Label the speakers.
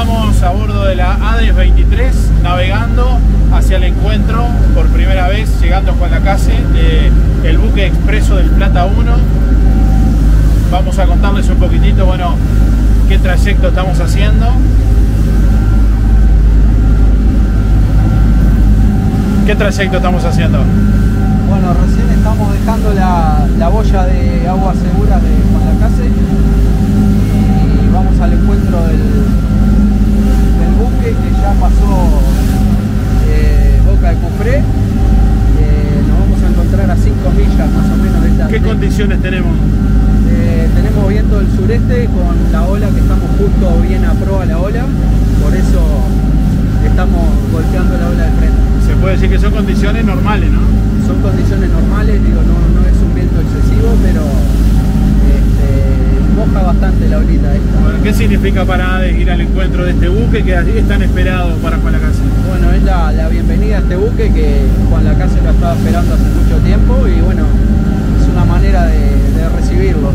Speaker 1: Anades 23, navegando hacia el encuentro por primera vez, llegando a Juan Lacase, eh, el buque expreso del Plata 1. Vamos a contarles un poquitito, bueno, qué trayecto estamos haciendo. ¿Qué trayecto estamos haciendo
Speaker 2: recién estamos dejando la, la boya de agua segura de Juan Lacase y vamos al encuentro del, del buque que ya pasó eh, Boca de Cufré. Eh, nos vamos a encontrar a 5 millas más o menos de esta.
Speaker 1: ¿Qué condiciones tenemos?
Speaker 2: Eh, tenemos viento del sureste con la ola que estamos justo bien a proa la ola, por eso estamos golpeando la ola de frente.
Speaker 1: Se puede decir que son condiciones normales, ¿no?
Speaker 2: Son condiciones normales, digo, no, no es un viento excesivo, pero este, moja bastante la olita esta.
Speaker 1: Bueno, ¿Qué significa para Ades ir al encuentro de este buque que es tan esperado para Juan Lacase?
Speaker 2: Bueno, es la, la bienvenida a este buque que Juan Lacase lo estaba esperando hace mucho tiempo y bueno, manera de, de recibirlo.